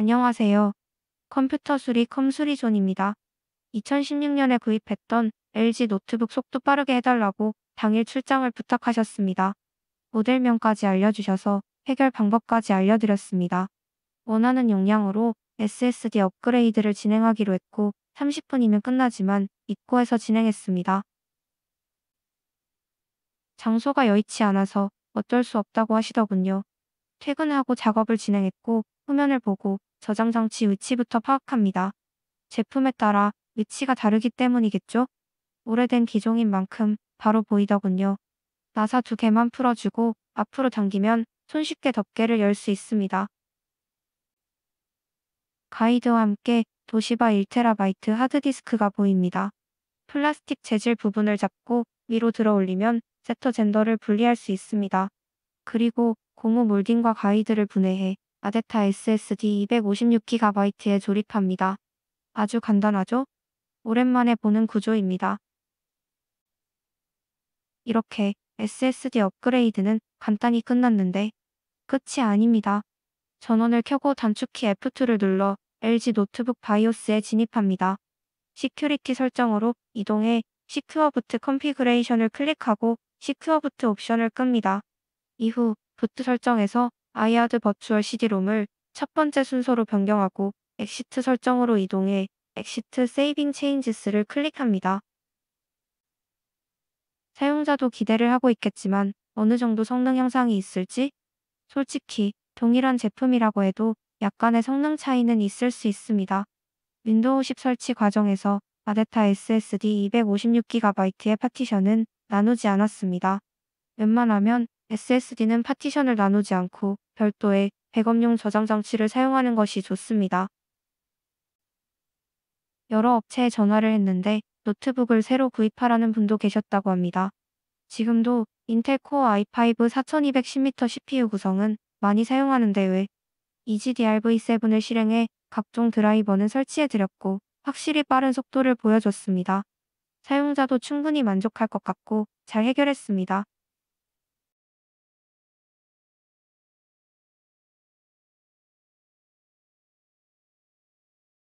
안녕하세요. 컴퓨터 수리 컴수리존입니다. 2016년에 구입했던 LG 노트북 속도 빠르게 해달라고 당일 출장을 부탁하셨습니다. 모델명까지 알려주셔서 해결 방법까지 알려드렸습니다. 원하는 용량으로 SSD 업그레이드를 진행하기로 했고 30분이면 끝나지만 입고해서 진행했습니다. 장소가 여의치 않아서 어쩔 수 없다고 하시더군요. 퇴근하고 작업을 진행했고 후면을 보고 저장 장치 위치부터 파악합니다. 제품에 따라 위치가 다르기 때문이겠죠? 오래된 기종인 만큼 바로 보이더군요. 나사 두 개만 풀어주고 앞으로 당기면 손쉽게 덮개를 열 수 있습니다. 가이드와 함께 도시바 1TB 하드디스크가 보입니다. 플라스틱 재질 부분을 잡고 위로 들어 올리면 세터 젠더를 분리할 수 있습니다. 그리고 고무 몰딩과 가이드를 분해해 ADATA SSD 256GB에 조립합니다. 아주 간단하죠? 오랜만에 보는 구조입니다. 이렇게 SSD 업그레이드는 간단히 끝났는데 끝이 아닙니다. 전원을 켜고 단축키 F2를 눌러 LG 노트북 BIOS에 진입합니다. Security 설정으로 이동해 Secure Boot Configuration을 클릭하고 Secure Boot 옵션을 끕니다. 이후 Boot 설정에서 iODD Virtual CD-ROM을 첫 번째 순서로 변경하고 Exit 설정으로 이동해 Exit Saving Changes를 클릭합니다. 사용자도 기대를 하고 있겠지만 어느 정도 성능 향상이 있을지? 솔직히 동일한 제품이라고 해도 약간의 성능 차이는 있을 수 있습니다. 윈도우 10 설치 과정에서 ADATA SSD 256GB의 파티션은 나누지 않았습니다. 웬만하면 SSD는 파티션을 나누지 않고 별도의 백업용 저장 장치를 사용하는 것이 좋습니다. 여러 업체에 전화를 했는데 노트북을 새로 구입하라는 분도 계셨다고 합니다. 지금도 인텔 코어 i5 4210m CPU 구성은 많이 사용하는데 왜 EZDrv7을 실행해 각종 드라이버는 설치해드렸고 확실히 빠른 속도를 보여줬습니다. 사용자도 충분히 만족할 것 같고 잘 해결했습니다.